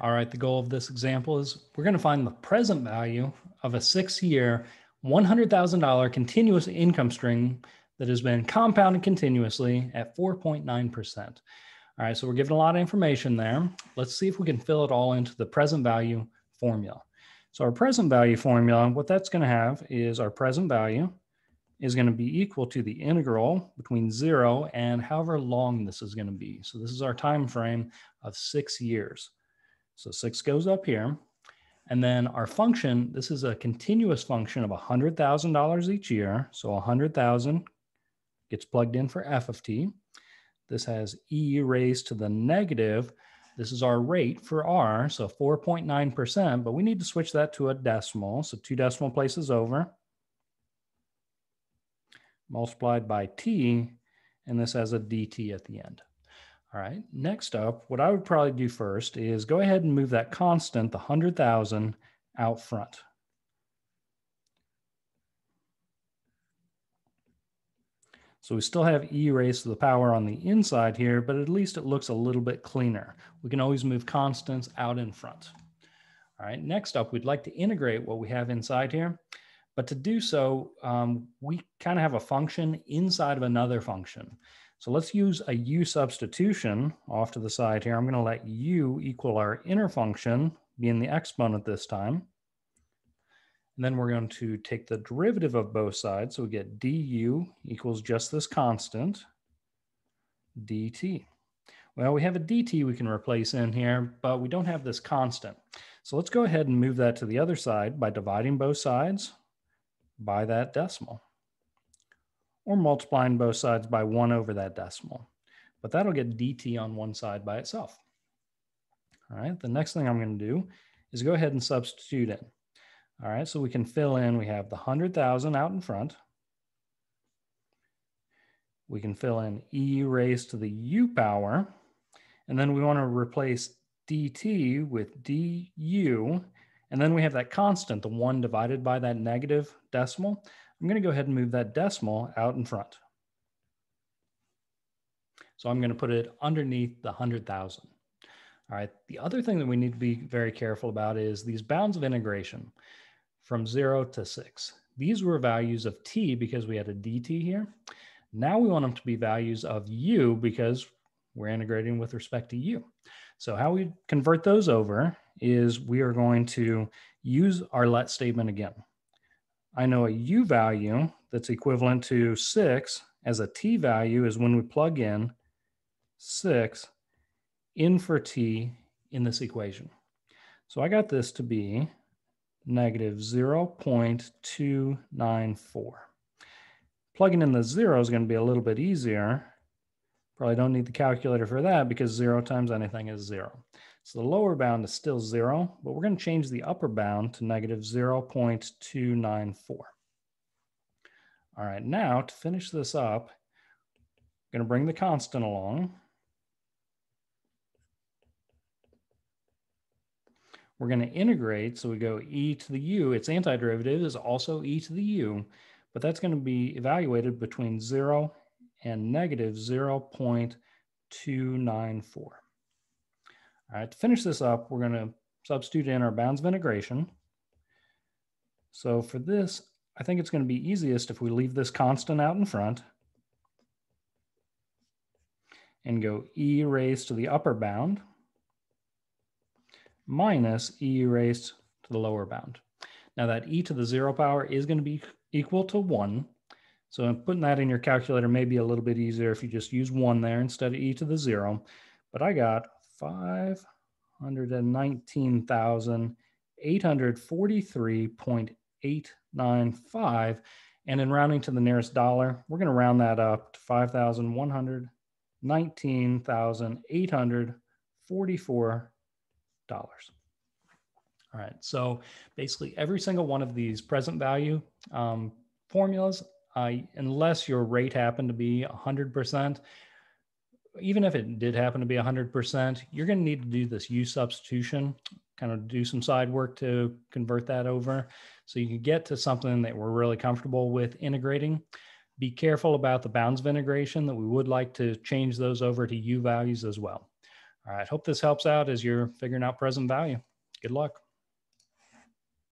All right, the goal of this example is we're going to find the present value of a six year, $100,000 continuous income stream that has been compounded continuously at 4.9%. All right, so we're given a lot of information there. Let's see if we can fill it all into the present value formula. So our present value formula, what that's going to have is our present value is going to be equal to the integral between zero and however long this is going to be. So this is our time frame of six years. So six goes up here. And then our function, this is a continuous function of $100,000 each year. So 100,000 gets plugged in for f of t. This has e raised to the negative. This is our rate for r, so 4.9%, but we need to switch that to a decimal. So two decimal places over, multiplied by t, and this has a dt at the end. All right, next up, what I would probably do first is go ahead and move that constant, the 100,000, out front. So we still have e raised to the power on the inside here, but at least it looks a little bit cleaner. We can always move constants out in front. All right, next up, we'd like to integrate what we have inside here. But to do so, um, we kind of have a function inside of another function. So let's use a u substitution off to the side here. I'm going to let u equal our inner function, being the exponent this time. And then we're going to take the derivative of both sides. So we get du equals just this constant, dt. Well, we have a dt we can replace in here, but we don't have this constant. So let's go ahead and move that to the other side by dividing both sides by that decimal or multiplying both sides by one over that decimal. But that'll get dt on one side by itself. All right, the next thing I'm going to do is go ahead and substitute in. All right, so we can fill in, we have the 100,000 out in front. We can fill in e raised to the u power. And then we want to replace dt with du. And then we have that constant, the 1 divided by that negative decimal. I'm going to go ahead and move that decimal out in front. So I'm going to put it underneath the 100,000. All right. The other thing that we need to be very careful about is these bounds of integration from zero to six. These were values of t because we had a dt here. Now we want them to be values of u because we're integrating with respect to u. So how we convert those over is we are going to use our let statement again. I know a U value that's equivalent to six as a T value is when we plug in six in for T in this equation. So I got this to be negative 0.294. Plugging in the zero is going to be a little bit easier. Probably don't need the calculator for that because zero times anything is zero. So the lower bound is still zero, but we're going to change the upper bound to negative 0.294. All right, now to finish this up, I'm going to bring the constant along. We're going to integrate, so we go e to the u. Its antiderivative is also e to the u, but that's going to be evaluated between 0 and negative 0.294. All right, to finish this up, we're going to substitute in our bounds of integration. So for this, I think it's going to be easiest if we leave this constant out in front and go e raised to the upper bound minus e raised to the lower bound. Now that e to the zero power is going to be equal to one. So putting that in your calculator may be a little bit easier if you just use one there instead of e to the zero. But I got 519,843.895. And in rounding to the nearest dollar, we're going to round that up to $5,119,844. All right, so basically every single one of these present value um, formulas, uh, unless your rate happened to be 100%, even if it did happen to be 100%, you're going to need to do this u substitution, kind of do some side work to convert that over. So you can get to something that we're really comfortable with integrating. Be careful about the bounds of integration that we would like to change those over to u values as well. All right, hope this helps out as you're figuring out present value. Good luck.